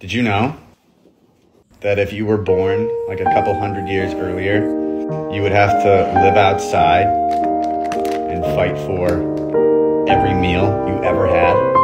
Did you know that if you were born like a couple hundred years earlier, you would have to live outside and fight for every meal you ever had?